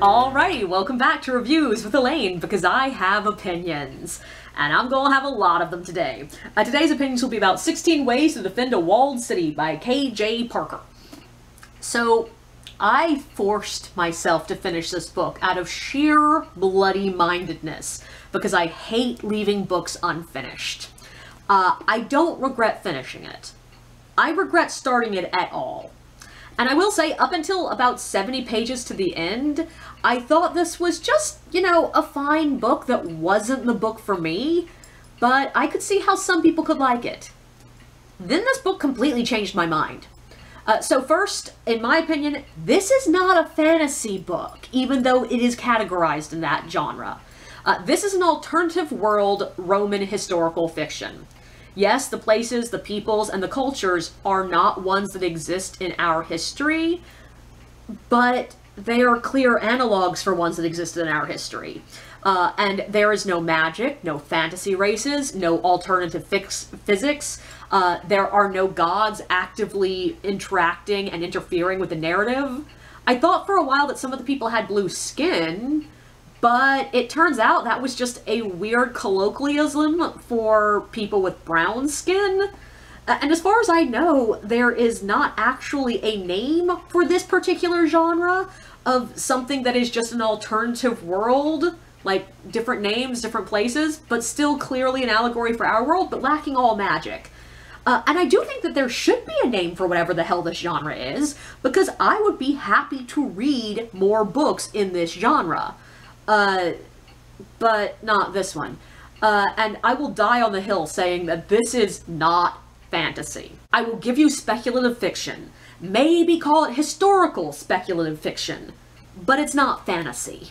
Alrighty, welcome back to Reviews with Elaine, because I have opinions. And I'm gonna have a lot of them today. Uh, today's opinions will be about 16 Ways to Defend a Walled City by K.J. Parker. So, I forced myself to finish this book out of sheer bloody-mindedness, because I hate leaving books unfinished. Uh, I don't regret finishing it. I regret starting it at all. And I will say, up until about 70 pages to the end, I thought this was just, you know, a fine book that wasn't the book for me, but I could see how some people could like it. Then this book completely changed my mind. Uh, so first, in my opinion, this is not a fantasy book, even though it is categorized in that genre. Uh, this is an alternative world Roman historical fiction. Yes, the places, the peoples, and the cultures are not ones that exist in our history, but they are clear analogs for ones that existed in our history. Uh, and there is no magic, no fantasy races, no alternative physics. Uh, there are no gods actively interacting and interfering with the narrative. I thought for a while that some of the people had blue skin, but it turns out that was just a weird colloquialism for people with brown skin. And as far as I know, there is not actually a name for this particular genre of something that is just an alternative world, like different names, different places, but still clearly an allegory for our world, but lacking all magic. Uh, and I do think that there should be a name for whatever the hell this genre is, because I would be happy to read more books in this genre. Uh, but not this one. Uh, and I will die on the hill saying that this is not fantasy. I will give you speculative fiction. Maybe call it historical speculative fiction. But it's not fantasy.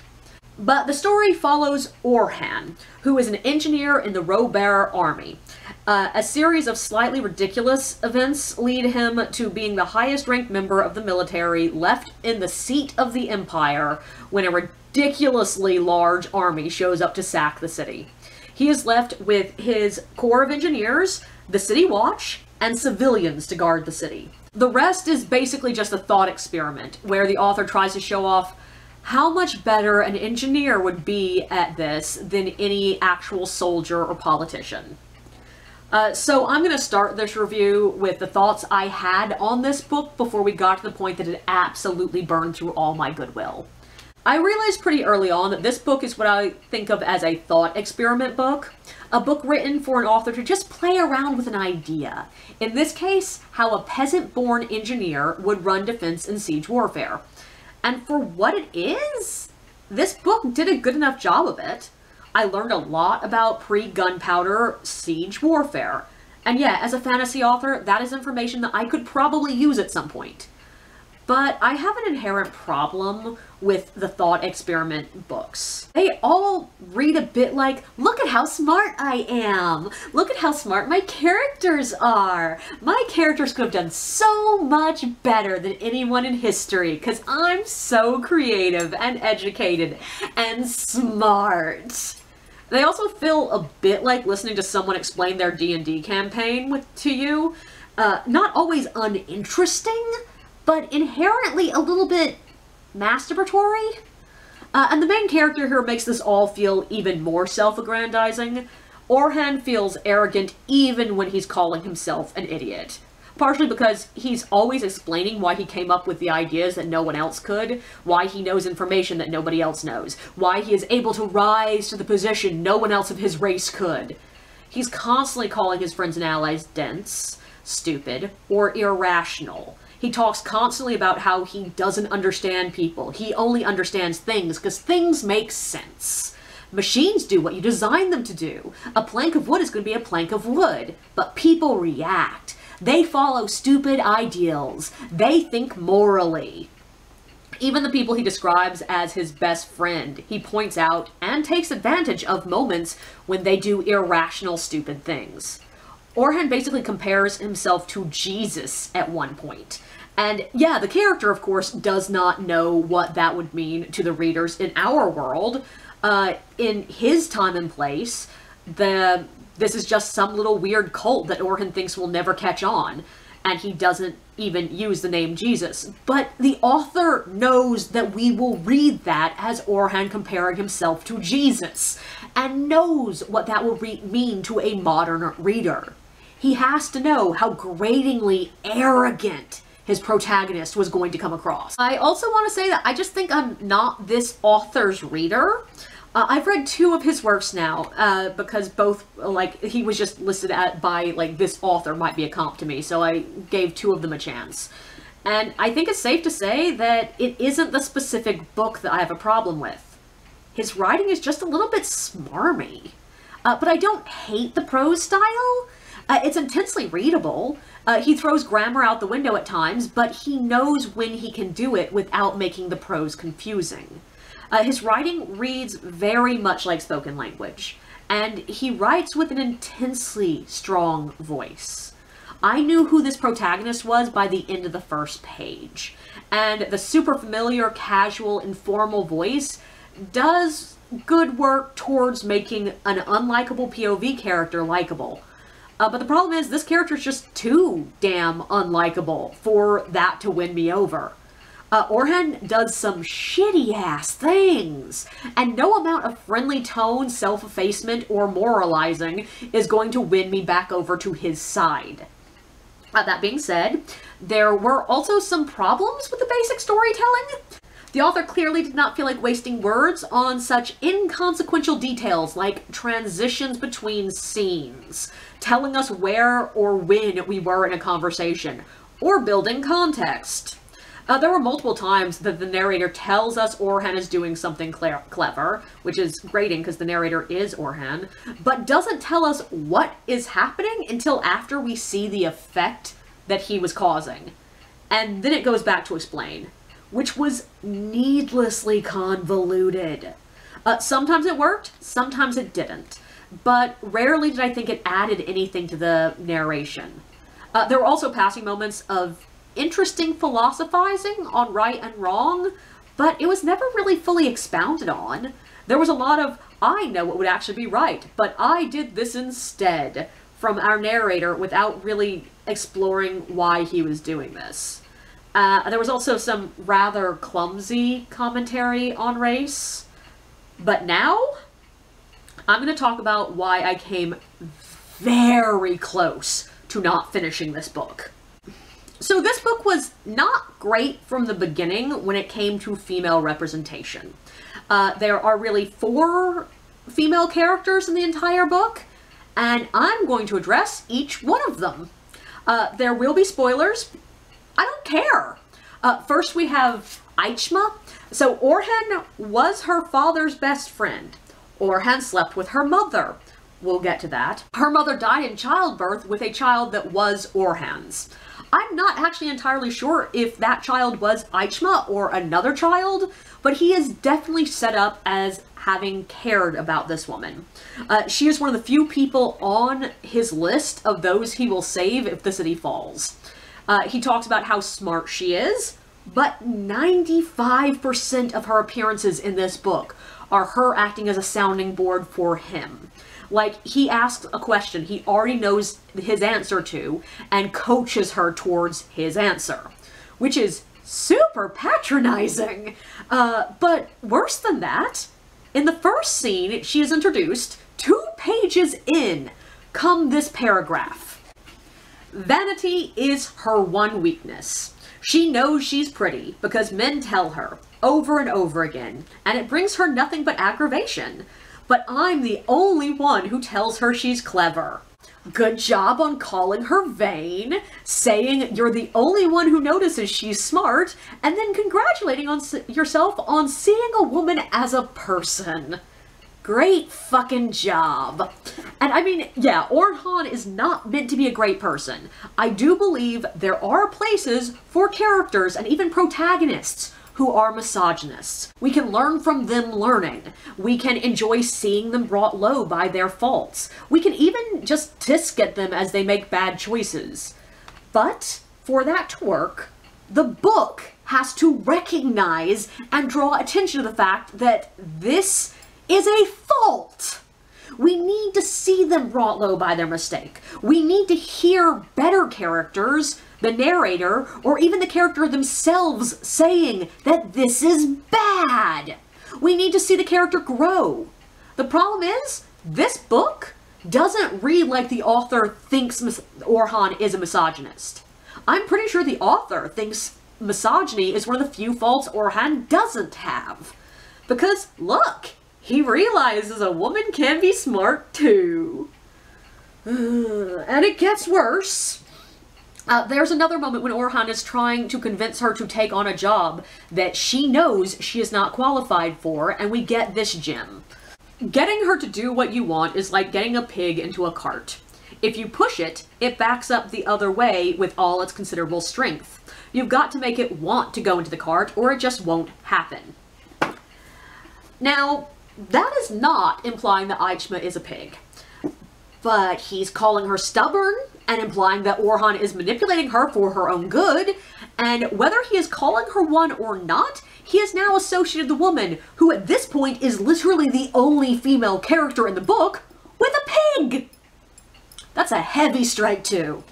But the story follows Orhan, who is an engineer in the Robur army. Uh, a series of slightly ridiculous events lead him to being the highest ranked member of the military left in the seat of the Empire when a ridiculously large army shows up to sack the city. He is left with his Corps of Engineers, the City Watch, and civilians to guard the city. The rest is basically just a thought experiment, where the author tries to show off how much better an engineer would be at this than any actual soldier or politician. Uh, so I'm going to start this review with the thoughts I had on this book before we got to the point that it absolutely burned through all my goodwill. I realized pretty early on that this book is what I think of as a thought experiment book. A book written for an author to just play around with an idea. In this case, how a peasant-born engineer would run defense and siege warfare. And for what it is, this book did a good enough job of it. I learned a lot about pre-gunpowder siege warfare. And yeah, as a fantasy author, that is information that I could probably use at some point. But I have an inherent problem with the thought experiment books. They all read a bit like, look at how smart I am. Look at how smart my characters are. My characters could have done so much better than anyone in history because I'm so creative and educated and smart. They also feel a bit like listening to someone explain their D&D campaign with, to you. Uh, not always uninteresting, but inherently a little bit masturbatory. Uh, and the main character here makes this all feel even more self-aggrandizing. Orhan feels arrogant even when he's calling himself an idiot. Partially because he's always explaining why he came up with the ideas that no one else could, why he knows information that nobody else knows, why he is able to rise to the position no one else of his race could. He's constantly calling his friends and allies dense, stupid, or irrational. He talks constantly about how he doesn't understand people. He only understands things because things make sense. Machines do what you design them to do. A plank of wood is going to be a plank of wood. But people react. They follow stupid ideals. They think morally. Even the people he describes as his best friend, he points out and takes advantage of moments when they do irrational, stupid things. Orhan basically compares himself to Jesus at one point. And yeah, the character, of course, does not know what that would mean to the readers in our world. Uh, in his time and place, the this is just some little weird cult that Orhan thinks will never catch on. and he doesn't even use the name Jesus. But the author knows that we will read that as Orhan comparing himself to Jesus, and knows what that will mean to a modern reader. He has to know how gratingly arrogant his protagonist was going to come across. I also want to say that I just think I'm not this author's reader. Uh, I've read two of his works now uh, because both, like, he was just listed at by, like, this author might be a comp to me, so I gave two of them a chance. And I think it's safe to say that it isn't the specific book that I have a problem with. His writing is just a little bit smarmy. Uh, but I don't hate the prose style. Uh, it's intensely readable. Uh, he throws grammar out the window at times, but he knows when he can do it without making the prose confusing. Uh, his writing reads very much like spoken language, and he writes with an intensely strong voice. I knew who this protagonist was by the end of the first page, and the super familiar, casual, informal voice does good work towards making an unlikable POV character likable. Uh, but the problem is, this character is just too damn unlikable for that to win me over. Uh, Orhan does some shitty ass things, and no amount of friendly tone, self effacement, or moralizing is going to win me back over to his side. Uh, that being said, there were also some problems with the basic storytelling. The author clearly did not feel like wasting words on such inconsequential details like transitions between scenes, telling us where or when we were in a conversation, or building context. Uh, there were multiple times that the narrator tells us Orhan is doing something clever, which is grating because the narrator is Orhan, but doesn't tell us what is happening until after we see the effect that he was causing. And then it goes back to explain, which was needlessly convoluted. Uh, sometimes it worked, sometimes it didn't, but rarely did I think it added anything to the narration. Uh, there were also passing moments of interesting philosophizing on right and wrong, but it was never really fully expounded on. There was a lot of, I know what would actually be right, but I did this instead, from our narrator without really exploring why he was doing this. Uh, there was also some rather clumsy commentary on race. But now, I'm going to talk about why I came very close to not finishing this book. So this book was not great from the beginning when it came to female representation. Uh, there are really four female characters in the entire book, and I'm going to address each one of them. Uh, there will be spoilers. I don't care. Uh, first we have Aichma. So Orhan was her father's best friend. Orhan slept with her mother. We'll get to that. Her mother died in childbirth with a child that was Orhan's. I'm not actually entirely sure if that child was Aichma or another child, but he is definitely set up as having cared about this woman. Uh, she is one of the few people on his list of those he will save if the city falls. Uh, he talks about how smart she is, but 95% of her appearances in this book are her acting as a sounding board for him. Like, he asks a question he already knows his answer to and coaches her towards his answer, which is super patronizing. Uh, but worse than that, in the first scene, she is introduced two pages in, come this paragraph. Vanity is her one weakness. She knows she's pretty because men tell her over and over again, and it brings her nothing but aggravation but I'm the only one who tells her she's clever. Good job on calling her vain, saying you're the only one who notices she's smart, and then congratulating on yourself on seeing a woman as a person. Great fucking job. And I mean, yeah, Orhan is not meant to be a great person. I do believe there are places for characters and even protagonists who are misogynists. We can learn from them learning. We can enjoy seeing them brought low by their faults. We can even just tisk at them as they make bad choices. But for that to work, the book has to recognize and draw attention to the fact that this is a fault. We need to see them brought low by their mistake. We need to hear better characters, the narrator, or even the character themselves saying that this is bad. We need to see the character grow. The problem is, this book doesn't read like the author thinks mis- Orhan is a misogynist. I'm pretty sure the author thinks misogyny is one of the few faults Orhan doesn't have. Because, look, he realizes a woman can be smart too. and it gets worse. Uh, there's another moment when Orhan is trying to convince her to take on a job that she knows she is not qualified for, and we get this gem. Getting her to do what you want is like getting a pig into a cart. If you push it, it backs up the other way with all its considerable strength. You've got to make it want to go into the cart, or it just won't happen. Now, that is not implying that Aichma is a pig. But he's calling her stubborn and implying that Orhan is manipulating her for her own good, and whether he is calling her one or not, he has now associated the woman, who at this point is literally the only female character in the book, with a pig! That's a heavy strike too.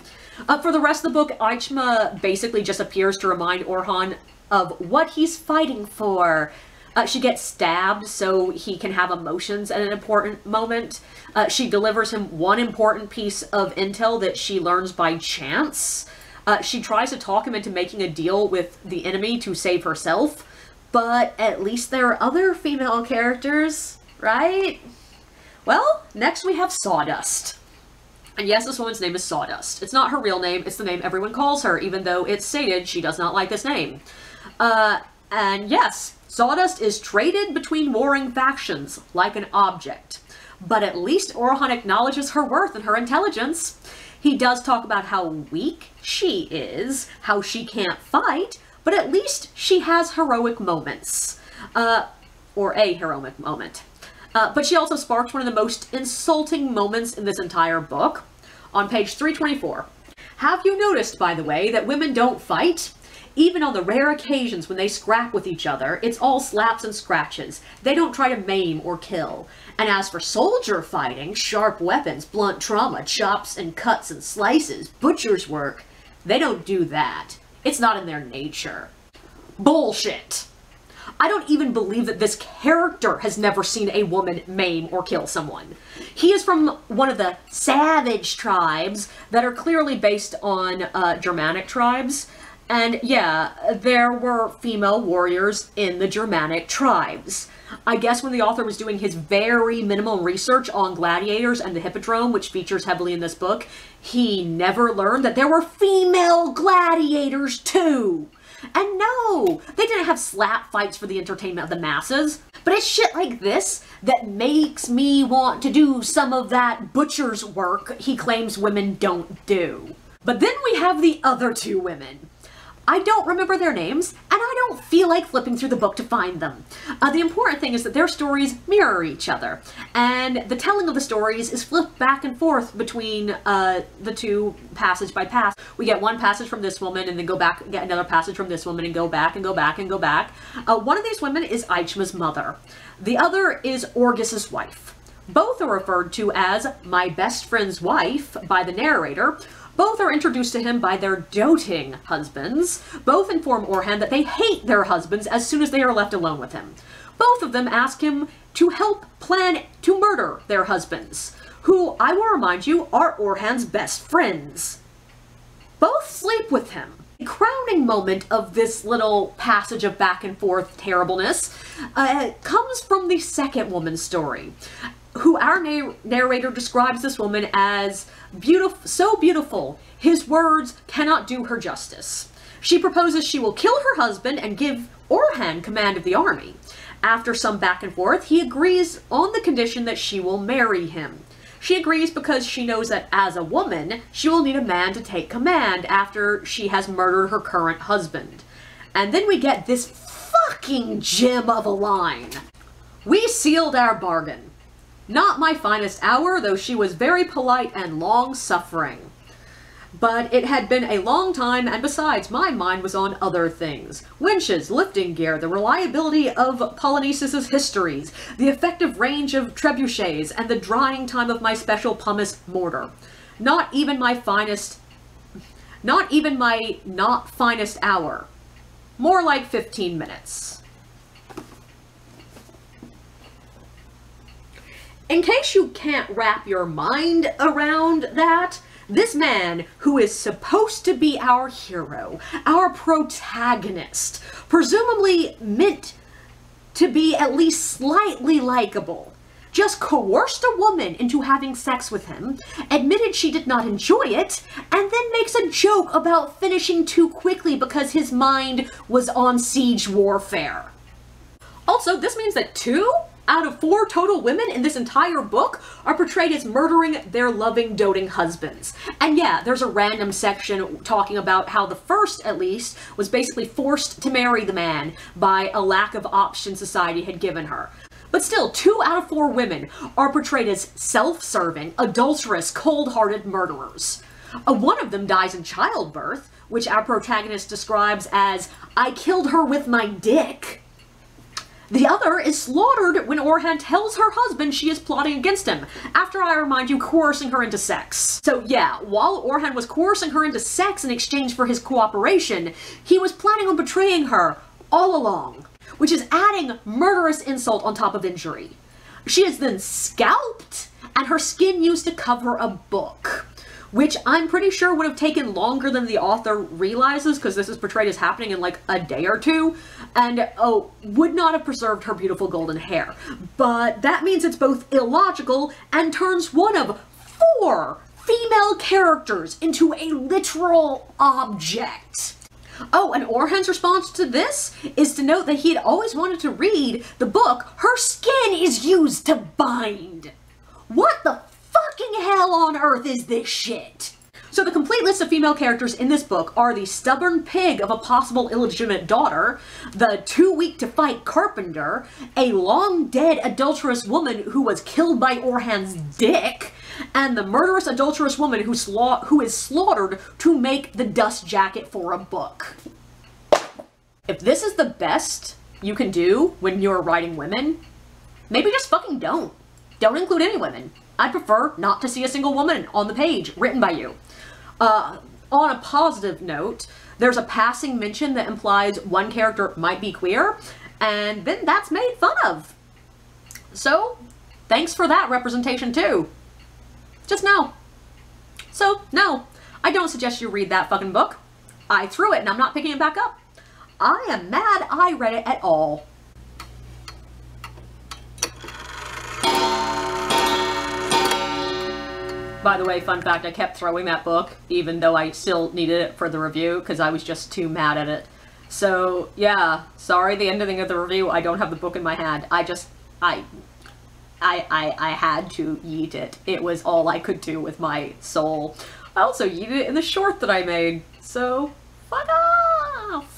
Uh, for the rest of the book, Aichma basically just appears to remind Orhan of what he's fighting for, uh, she gets stabbed so he can have emotions at an important moment. Uh, she delivers him one important piece of intel that she learns by chance. Uh, she tries to talk him into making a deal with the enemy to save herself, but at least there are other female characters, right? Well, next we have Sawdust. And yes, this woman's name is Sawdust. It's not her real name, it's the name everyone calls her, even though it's stated she does not like this name. Uh, and yes, Sawdust is traded between warring factions like an object. But at least Orhan acknowledges her worth and her intelligence. He does talk about how weak she is, how she can't fight, but at least she has heroic moments. Uh, or a heroic moment. Uh, but she also sparks one of the most insulting moments in this entire book. On page 324. Have you noticed, by the way, that women don't fight? Even on the rare occasions when they scrap with each other, it's all slaps and scratches. They don't try to maim or kill. And as for soldier fighting, sharp weapons, blunt trauma, chops and cuts and slices, butcher's work, they don't do that. It's not in their nature. Bullshit! I don't even believe that this character has never seen a woman maim or kill someone. He is from one of the savage tribes that are clearly based on uh, Germanic tribes. And yeah, there were female warriors in the Germanic tribes. I guess when the author was doing his very minimal research on gladiators and the hippodrome, which features heavily in this book, he never learned that there were female gladiators too. And no, they didn't have slap fights for the entertainment of the masses. But it's shit like this that makes me want to do some of that butcher's work he claims women don't do. But then we have the other two women. I don't remember their names, and I don't feel like flipping through the book to find them. Uh, the important thing is that their stories mirror each other, and the telling of the stories is flipped back and forth between uh, the two passage by pass. We get one passage from this woman, and then go back, get another passage from this woman, and go back, and go back, and go back. Uh, one of these women is Aichma's mother. The other is Orgus's wife. Both are referred to as my best friend's wife by the narrator, both are introduced to him by their doting husbands. Both inform Orhan that they hate their husbands as soon as they are left alone with him. Both of them ask him to help plan to murder their husbands, who, I will remind you, are Orhan's best friends. Both sleep with him. The crowning moment of this little passage of back and forth terribleness uh, comes from the second woman's story who our narrator describes this woman as beautiful, so beautiful, his words cannot do her justice. She proposes she will kill her husband and give Orhan command of the army. After some back and forth, he agrees on the condition that she will marry him. She agrees because she knows that as a woman, she will need a man to take command after she has murdered her current husband. And then we get this fucking gem of a line. We sealed our bargain. Not my finest hour, though she was very polite and long-suffering. But it had been a long time, and besides, my mind was on other things. Winches, lifting gear, the reliability of Polynices' histories, the effective range of trebuchets, and the drying time of my special pumice mortar. Not even my finest... Not even my not finest hour. More like 15 minutes. In case you can't wrap your mind around that, this man, who is supposed to be our hero, our protagonist, presumably meant to be at least slightly likable, just coerced a woman into having sex with him, admitted she did not enjoy it, and then makes a joke about finishing too quickly because his mind was on siege warfare. Also, this means that two out of four total women in this entire book are portrayed as murdering their loving, doting husbands. And yeah, there's a random section talking about how the first, at least, was basically forced to marry the man by a lack of option society had given her. But still, two out of four women are portrayed as self-serving, adulterous, cold-hearted murderers. Uh, one of them dies in childbirth, which our protagonist describes as, I killed her with my dick. The other is slaughtered when Orhan tells her husband she is plotting against him, after I remind you, coercing her into sex. So yeah, while Orhan was coercing her into sex in exchange for his cooperation, he was planning on betraying her all along, which is adding murderous insult on top of injury. She is then scalped, and her skin used to cover a book which I'm pretty sure would have taken longer than the author realizes because this is portrayed as happening in like a day or two, and oh, would not have preserved her beautiful golden hair. But that means it's both illogical and turns one of four female characters into a literal object. Oh, and Orhan's response to this is to note that he had always wanted to read the book Her Skin is Used to Bind. What the fucking hell on earth is this shit? So the complete list of female characters in this book are the stubborn pig of a possible illegitimate daughter, the too weak to fight carpenter, a long dead adulterous woman who was killed by Orhan's dick, and the murderous adulterous woman who, who is slaughtered to make the dust jacket for a book. If this is the best you can do when you're writing women, maybe just fucking don't. Don't include any women. I'd prefer not to see a single woman on the page written by you. Uh, on a positive note, there's a passing mention that implies one character might be queer, and then that's made fun of. So, thanks for that representation too. Just no. So, no, I don't suggest you read that fucking book. I threw it and I'm not picking it back up. I am mad I read it at all. By the way, fun fact, I kept throwing that book, even though I still needed it for the review, because I was just too mad at it. So, yeah, sorry the ending of the review, I don't have the book in my hand. I just, I, I, I, I had to yeet it. It was all I could do with my soul. I also yeeted it in the short that I made, so, fuck off!